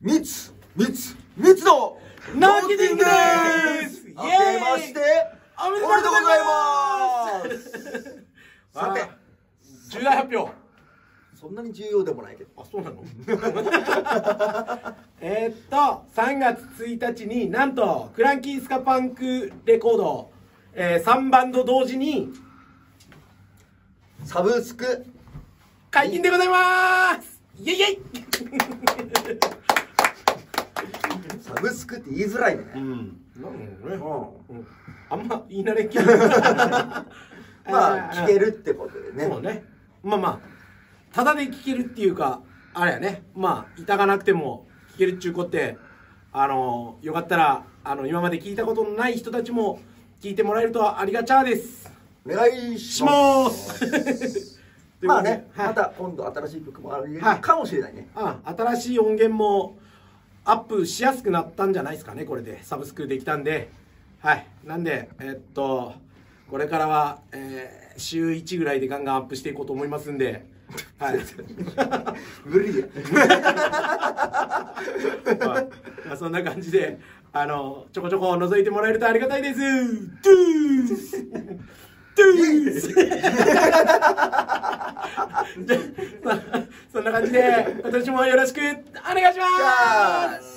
みつみつみつのノーキディングです。明けましておめでとうございます。さて重大発表そんなに重要でもないけど。あそうなの？えーっと3月1日になんとクランキースカパンクレコード、えー、3バンド同時にサブスク。解禁でございます。イエイイエイ。サブスクって言いづらいねうんなんだろうねうんあんま言い慣れんけどんまあ聞けるってことでねそうねまあまあただで聞けるっていうかあれやねまあ痛がなくても聞けるっちゅうこってあのよかったらあの今まで聞いたことのない人たちも聞いてもらえるとありがちゃですお願いしますまあねはいまた今度新しい曲もあるかもしれないねあ新しい音源もアップしやすくなったんじゃないですかねこれで。サブスクできたんで。はい。なんでえっとこれからは、えー週1ぐらいでガンガンアップしていこうと思いますんで。はい。無理や。はいまあ、そんな感じであのちょこちょこ覗いてもらえるとありがたいです。ドゥース。ドゥースで私もよろしくお願いします。